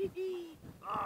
oh, what's.